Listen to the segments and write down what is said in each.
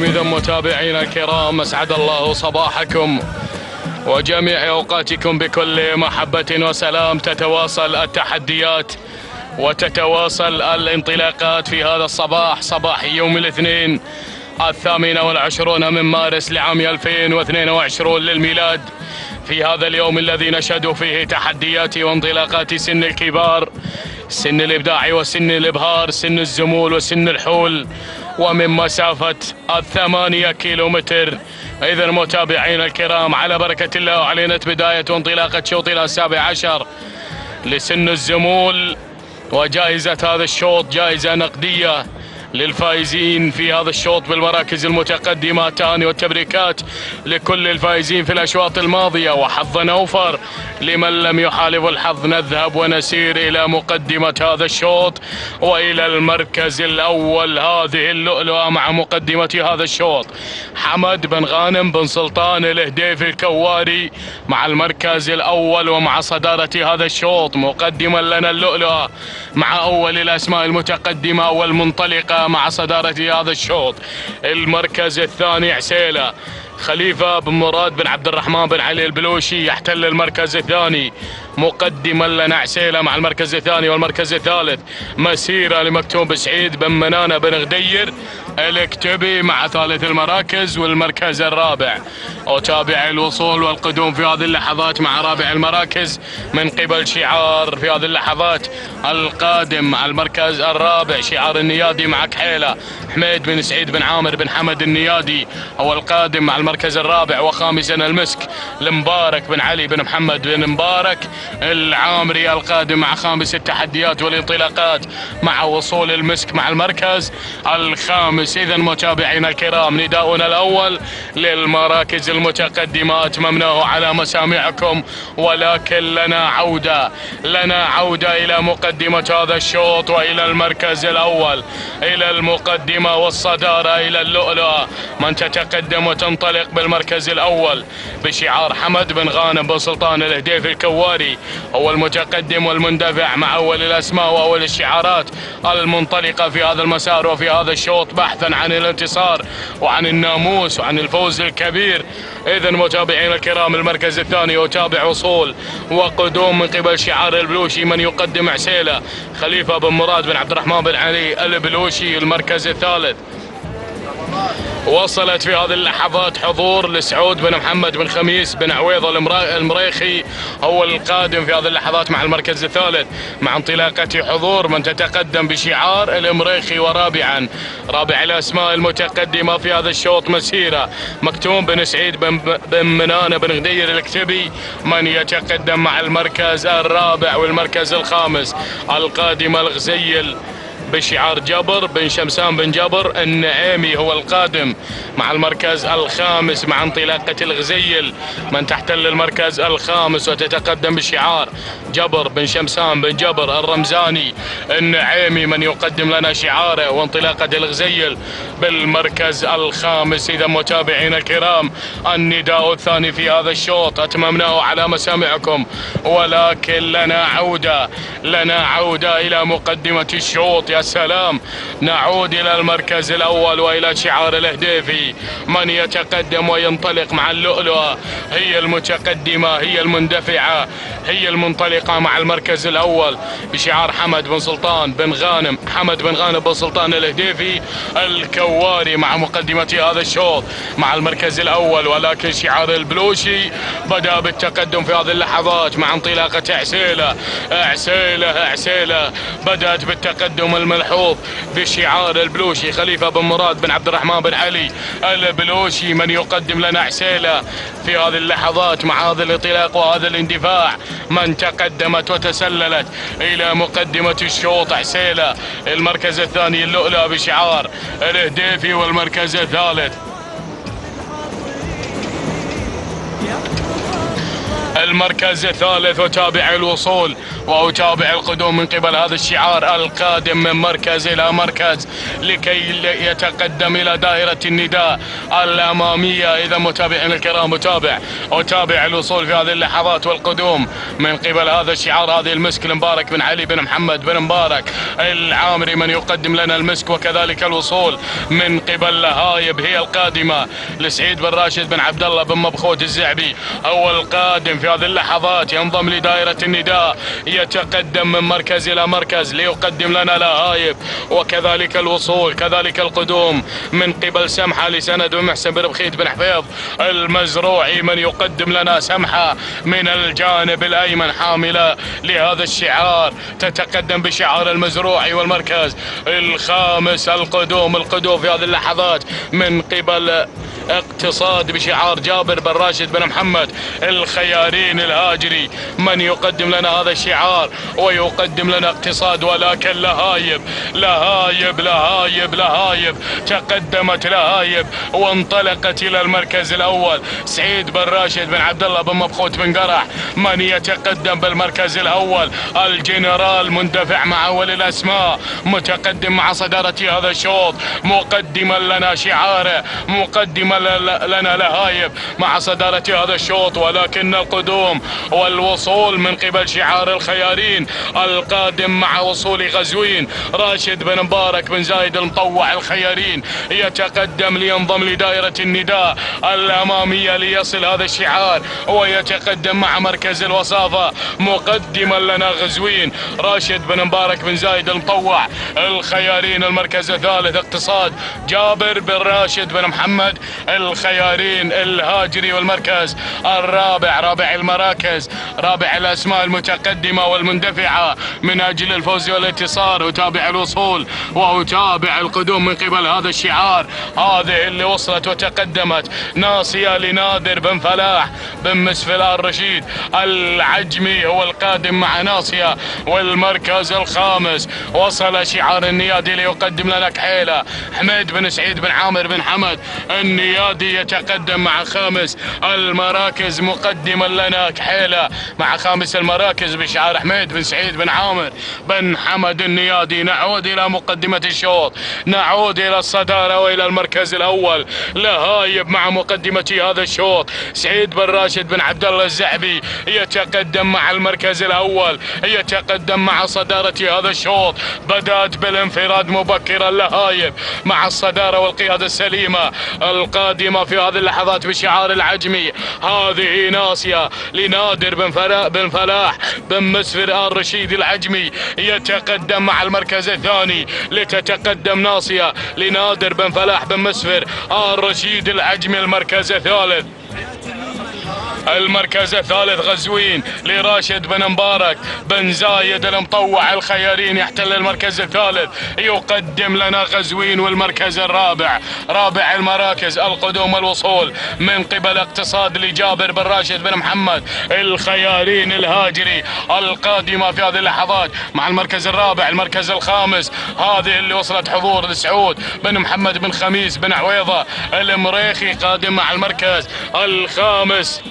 الرحيم إذا متابعينا الكرام أسعد الله صباحكم وجميع أوقاتكم بكل محبة وسلام. تتواصل التحديات وتتواصل الانطلاقات في هذا الصباح صباح يوم الاثنين الثامنة والعشرون من مارس لعام 2022 للميلاد. في هذا اليوم الذي نشهد فيه تحديات وانطلاقات سن الكبار سن الإبداع وسن الإبهار سن الزمول وسن الحول ومن مسافة الثمانية كيلومتر. إذا متابعينا الكرام على بركة الله أعلنت بداية وانطلاقة شوط السابع عشر لسن الزمول. وجائزة هذا الشوط جائزة نقدية. للفائزين في هذا الشوط بالمراكز المتقدمة. التهاني والتبريكات لكل الفائزين في الأشواط الماضية. وحظا أوفر لمن لم يحالف الحظ. نذهب ونسير إلى مقدمة هذا الشوط وإلى المركز الأول. هذه اللؤلؤة مع مقدمة هذا الشوط. حمد بن غانم بن سلطان الهديفي الكواري مع المركز الأول ومع صدارة هذا الشوط. مقدما لنا اللؤلؤة مع أول الأسماء المتقدمة والمنطلقة. مع صدارة هذا الشوط. المركز الثاني عسيلة. خليفة بن مراد بن عبد الرحمن بن علي البلوشي يحتل المركز الثاني. مقدما لنا عسيلة مع المركز الثاني والمركز الثالث. مسيرة لمكتوم سعيد بن منانة بن غدير. الاكتبي مع ثالث المراكز والمركز الرابع. أتابع الوصول والقدوم في هذه اللحظات مع رابع المراكز من قبل شعار في هذه اللحظات. القادم مع المركز الرابع شعار النيادي مع كحيلة حميد بن سعيد بن عامر بن حمد النيادي. هو القادم مع المركز الرابع وخامسا المسك. المبارك بن علي بن محمد بن مبارك. العامري القادم مع خامس التحديات والانطلاقات. مع وصول المسك مع المركز. الخامس اذا متابعينا الكرام نداؤنا الأول للمراكز المتقدمة. أتممناه على مسامعكم ولكن لنا عودة لنا عودة إلى مقدمة هذا الشوط وإلى المركز الأول إلى المقدمة والصدارة إلى اللؤلؤة. من تتقدم وتنطلق بالمركز الأول بشعار حمد بن غانم بن سلطان الهديف الكواري هو المتقدم والمندفع مع أول الأسماء وأول الشعارات المنطلقة في هذا المسار وفي هذا الشوط. بحثا عن الانتصار وعن الناموس وعن الفوز الكبير. إذا متابعينا الكرام المركز الثاني يتابع وصول وقدوم من قبل شعار البلوشي من يقدم عسيلة. خليفة بن مراد بن عبد الرحمن بن علي البلوشي المركز الثالث. وصلت في هذه اللحظات حضور لسعود بن محمد بن خميس بن عويض المريخي هو القادم في هذه اللحظات مع المركز الثالث مع انطلاقة حضور من تتقدم بشعار المريخي ورابعا. رابع الأسماء المتقدمة في هذا الشوط مسيرة. مكتوم بن سعيد بن, بن منانة بن غدير الكتبي من يتقدم مع المركز الرابع والمركز الخامس. القادم الغزيل بشعار جبر بن شمسان بن جبر النعيمي هو القادم مع المركز الخامس مع انطلاقة الغزيل من تحتل المركز الخامس وتتقدم بشعار جبر بن شمسان بن جبر الرمزاني. النعيمي من يقدم لنا شعاره وانطلاقة الغزيل بالمركز الخامس. إذا متابعينا الكرام النداء الثاني في هذا الشوط. أتممناه على مسامعكم ولكن لنا عودة لنا عودة إلى مقدمة الشوط. يا سلام. نعود إلى المركز الأول وإلى شعار الهديفي. من يتقدم وينطلق مع اللؤلؤة هي المتقدمة هي المندفعة هي المنطلقة مع المركز الأول بشعار حمد بن سلطان بن غانم حمد بن غانم بن سلطان الهديفي الكواري مع مقدمة هذا الشوط مع المركز الأول. ولكن شعار البلوشي بدأ بالتقدم في هذه اللحظات مع انطلاقة عسيلة عسيلة عسيلة بدأت بالتقدم الملحوظ بشعار البلوشي خليفة بن مراد بن عبد الرحمن بن علي البلوشي من يقدم لنا عسيلة في هذه اللحظات مع هذا الانطلاق وهذا الاندفاع. من تقدمت وتسللت إلى مقدمة الشوط عسيلة المركز الثاني اللؤلؤ بشعار الهديفي والمركز الثالث. المركز الثالث وتابع الوصول وأتابع القدوم من قبل هذا الشعار القادم من مركز إلى مركز لكي يتقدم إلى دائرة النداء الأمامية. إذا متابعينا الكرام متابع أتابع الوصول في هذه اللحظات والقدوم من قبل هذا الشعار. هذه المسك المبارك بن علي بن محمد بن مبارك العامري من يقدم لنا المسك وكذلك الوصول من قبل لهايب هي القادمة لسعيد بن راشد بن عبد الله بن مبخوت الزعبي هو القادم في هذه اللحظات ينضم لدائرة النداء يتقدم من مركز إلى مركز ليقدم لنا لهايب وكذلك الوصول كذلك القدوم من قبل سمحة لسند محسن بن بخيت بن حفيظ المزروعي من يقدم لنا سمحة من الجانب الأيمن حاملة لهذا الشعار تتقدم بشعار المزروعي والمركز الخامس القدوم القدوم في هذه اللحظات من قبل اقتصاد بشعار جابر بن راشد بن محمد الخيارين الهاجري من يقدم لنا هذا الشعار ويقدم لنا اقتصاد ولكن لهايب لهايب لهايب لهايب. تقدمت لهايب وانطلقت إلى المركز الأول. سعيد بن راشد بن عبد الله بن مبخوت بن قرح. من يتقدم بالمركز الأول؟ الجنرال مندفع مع أول الأسماء. متقدم مع صدارة هذا الشوط. مقدما لنا شعاره. مقدما لنا لهايب. مع صدارة هذا الشوط. ولكن القدوم والوصول من قبل شعار الخيارين القادم مع وصول غزوين. راشد بن مبارك بن زايد المطوع الخيارين يتقدم لينضم لدائرة النداء الأمامية ليصل هذا الشعار ويتقدم مع مركز الوصافة مقدما لنا غزوين. راشد بن مبارك بن زايد المطوع الخيارين المركز الثالث اقتصاد جابر بن راشد بن محمد الخيارين الهاجري والمركز الرابع رابع المراكز رابع الأسماء المتقدمة والمندفعة من أجل الفوز والانتصار وتابع الوصول وأتابع القدوم من قبل هذا الشعار. هذه اللي وصلت وتقدمت. ناصية لنادر بن فلاح بن مسفل الرشيد العجمي هو القادم مع ناصية والمركز الخامس. وصل شعار النيادي ليقدم لنا كحيلة. حميد بن سعيد بن عامر بن حمد. النيادي يتقدم مع خامس. المراكز مقدما لنا كحيلة مع خامس المراكز بشعار حميد بن سعيد بن عامر بن حمد النيادي. نعود إلى مقدمة الشوط. نعود إلى الصدارة وإلى المركز الأول. لهايب مع مقدمة هذا الشوط. سعيد بن راشد بن عبد الله الزعبي يتقدم مع المركز الأول. يتقدم مع صدارة هذا الشوط. بدأت بالانفراد مبكرا. لهايب مع الصدارة والقيادة السليمة القادمة في هذه اللحظات بشعار العجمي. هذه ناصية. لنادر بن فلاح بن فلاح بن مسفر آل رشيد العجمي يتقدم مع المركز الثاني لتتقدم ناصية لنادر بن فلاح بن مسفر آل رشيد العجمي المركز الثالث. المركز الثالث غزوين لراشد بن مبارك بن زايد المطوع الخيارين يحتل المركز الثالث. يقدم لنا غزوين والمركز الرابع. رابع المراكز القدوم والوصول من قبل اقتصاد لجابر بن راشد بن محمد الخيارين الهاجري القادمة في هذه اللحظات. مع المركز الرابع المركز الخامس هذه اللي وصلت حضور لسعود بن محمد بن خميس بن عويضة المريخي قادم مع المركز الخامس.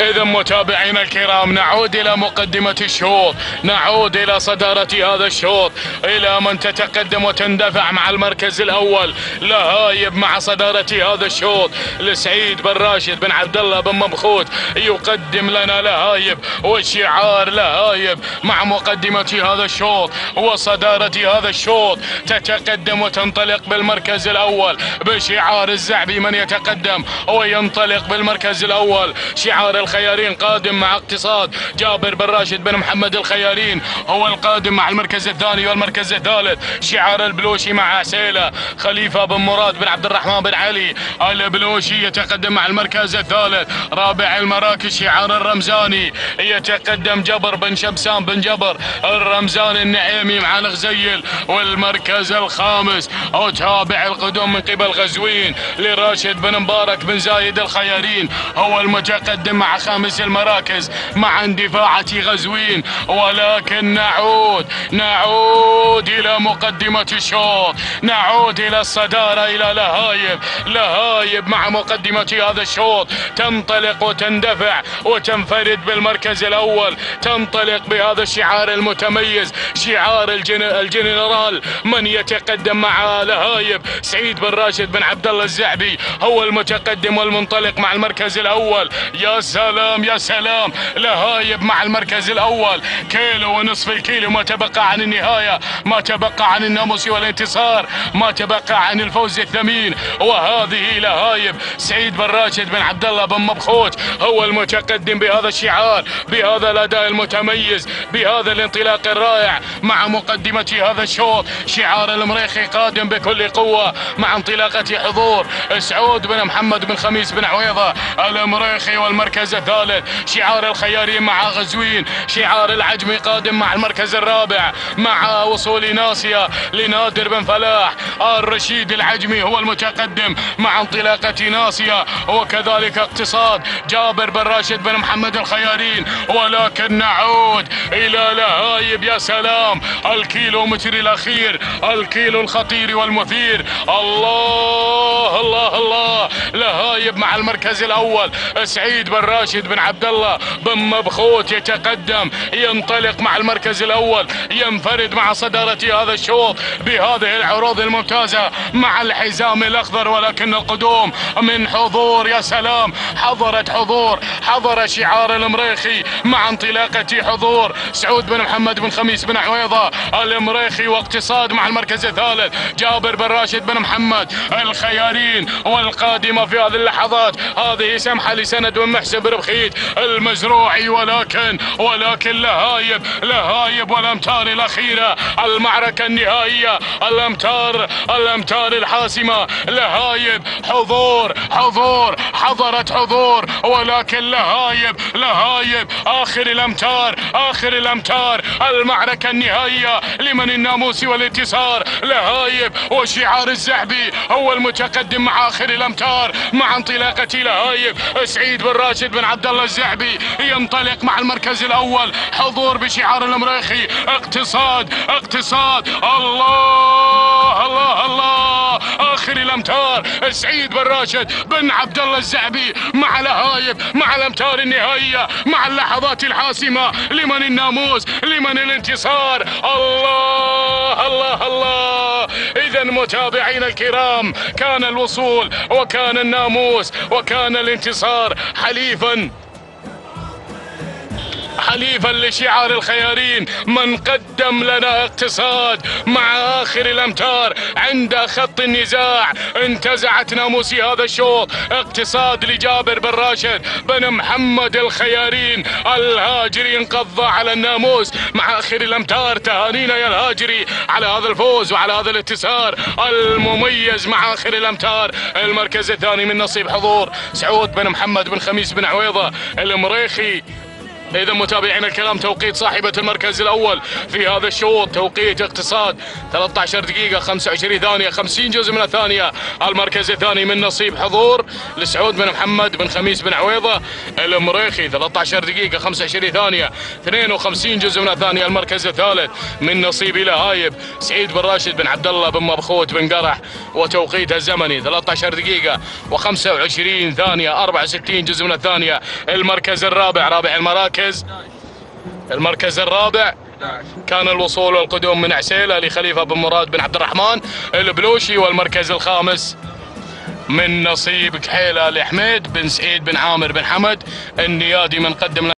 إذا متابعينا الكرام نعود إلى مقدمة الشوط. نعود إلى صدارة هذا الشوط. إلى من تتقدم وتندفع مع المركز الأول. لهايب مع صدارة هذا الشوط. لسعيد بن راشد بن عبد الله بن مبخوت يقدم لنا لهايب وشعار لهايب مع مقدمة هذا الشوط. وصدارة هذا الشوط تتقدم وتنطلق بالمركز الأول. بشعار الزعبي من يتقدم وينطلق بالمركز الأول. شعار الخيارين قادم مع اقتصاد جابر بن راشد بن محمد الخيارين. هو القادم مع المركز الثاني والمركز الثالث. شعار البلوشي مع عسيلة خليفة بن مراد بن عبد الرحمن بن علي. البلوشي يتقدم مع المركز الثالث. رابع المراكز شعار الرمزاني. يتقدم جبر بن شبسان بن جبر. الرمزاني النعيمي مع الغزيل. والمركز الخامس. وتابع القدوم من قبل غزوين. لراشد بن مبارك بن زايد الخيارين. هو المتقدم مع خامس المراكز مع اندفاعة غزوين. ولكن نعود نعود إلى مقدمة الشوط. نعود إلى الصدارة إلى لهايب لهايب مع مقدمة هذا الشوط. تنطلق وتندفع وتنفرد بالمركز الأول. تنطلق بهذا الشعار المتميز شعار الجن... الجنرال. من يتقدم مع لهايب؟ سعيد بن راشد بن عبد الله الزعبي هو المتقدم والمنطلق مع المركز الأول. يا سلام! يا سلام. لهايب مع المركز الأول. كيلو ونصف الكيلو ما تبقى عن النهاية. ما تبقى عن الناموس والانتصار. ما تبقى عن الفوز الثمين. وهذه لهايب سعيد بن راشد بن عبد الله بن مبخوت. هو المتقدم بهذا الشعار بهذا الأداء المتميز بهذا الانطلاق الرائع مع مقدمة هذا الشوط. شعار المريخي قادم بكل قوة مع انطلاقة حضور سعود بن محمد بن خميس بن عويضة. المريخي والمركز الثالث شعار الخياري مع غزوين شعار العجمي قادم مع المركز الرابع مع وصول ناسيا لنادر بن فلاح. الرشيد العجمي هو المتقدم مع انطلاقة ناسيا وكذلك اقتصاد جابر بن راشد بن محمد الخيارين ولكن نعود إلى لهايب يا سلام الكيلو متر الأخير الكيلو الخطير والمثير. الله الله الله لهايب مع المركز الأول سعيد بن راشد. بن عبد الله بن مبخوت يتقدم. ينطلق مع المركز الأول. ينفرد مع صدارة هذا الشوط بهذه العروض الممتازة مع الحزام الأخضر ولكن القدوم من حضور يا سلام. حضرت حضور. حضر شعار المريخي مع انطلاقة حضور. سعود بن محمد بن خميس بن عويضة. المريخي واقتصاد مع المركز الثالث. جابر بن راشد بن محمد. الخيارين والقادمة في هذه اللحظات. هذه سمحة لسند بن محسن بن بخيت المزروعي ولكن ولكن لهايب لهايب والأمتار الأخيرة المعركة النهائية الامتار الأمتار الحاسمة لهايب حضور حضور حضرت حضور ولكن لهايب لهايب آخر الأمتار آخر الأمتار. المعركة النهائية لمن الناموس والانتصار. لهايب وشعار الزعبي هو المتقدم مع آخر الأمتار. مع انطلاقة لهايب سعيد بن راشد بن عبد الله الزعبي ينطلق مع المركز الأول. حضور بشعار المريخي اقتصاد اقتصاد. الله الله الله. اخر الأمتار؟ سعيد بن راشد بن عبد الله الزعبي مع لهايب مع الأمتار النهائية مع اللحظات الحاسمة. لمن الناموس؟ لمن الانتصار؟ الله الله الله. اذا متابعينا الكرام كان الوصول وكان الناموس وكان الانتصار حليفا حليفا لشعار الخيارين من قدم لنا اقتصاد مع آخر الأمتار عند خط النزاع. انتزعت ناموسي هذا الشوط. اقتصاد لجابر بن راشد بن محمد الخيارين. الهاجري انقضى على الناموس مع آخر الأمتار. تهانينا يا الهاجري على هذا الفوز وعلى هذا الانتصار المميز مع آخر الأمتار. المركز الثاني من نصيب حضور سعود بن محمد بن خميس بن عويضة. المريخي إذا متابعينا الكرام توقيت صاحبة المركز الأول في هذا الشوط توقيت اقتصاد. 13 دقيقة 25 ثانية 50 جزء من الثانية. المركز الثاني من نصيب حضور لسعود بن محمد بن خميس بن عويضة المريخي. 13 دقيقة 25 ثانية. 52 جزء من الثانية المركز الثالث من نصيب لهايب سعيد بن راشد بن عبد الله بن مبخوت بن قرح وتوقيته الزمني. 13 دقيقة و25 ثانية 64 جزء من الثانية. المركز الرابع رابع المراكز. المركز. المركز الرابع كان الوصول والقدوم من عسيلة لخليفة بن مراد بن عبد الرحمن البلوشي والمركز الخامس من نصيب كحيلة لحميد بن سعيد بن عامر بن حمد النيادي من قدم